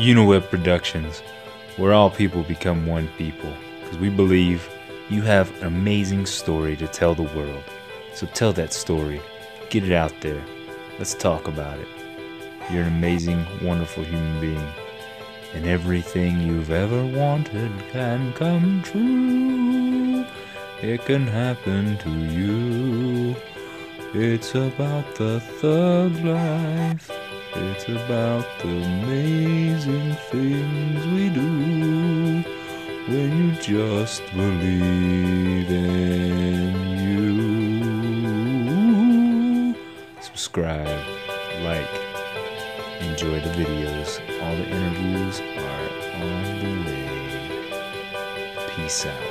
Uniweb Productions, where all people become one people, because we believe you have an amazing story to tell the world. So tell that story, get it out there. Let's talk about it. You're an amazing, wonderful human being, and everything you've ever wanted can come true. It can happen to you. It's about the thug life. It's about the amazing things we do when you just believe in you. Subscribe, like, enjoy the videos. All the interviews are on the way. Peace out.